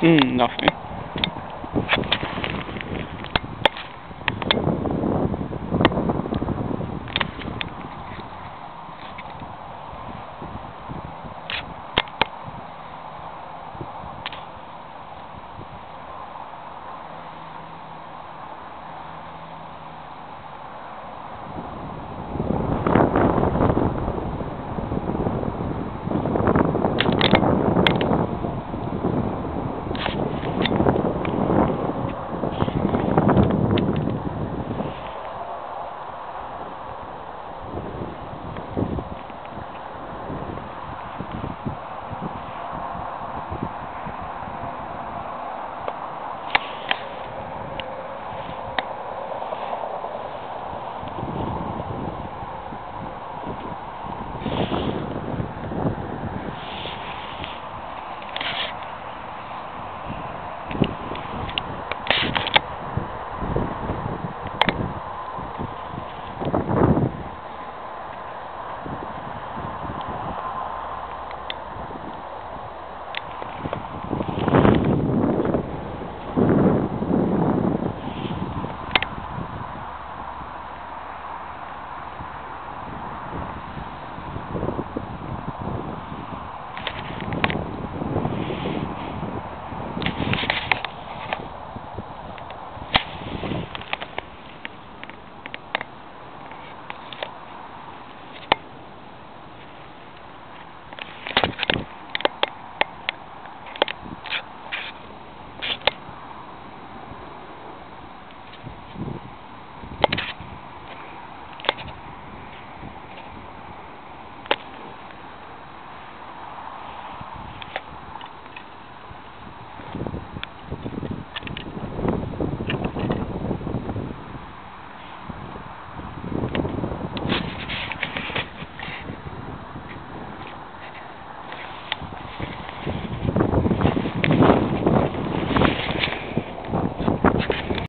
Hmm, nothing.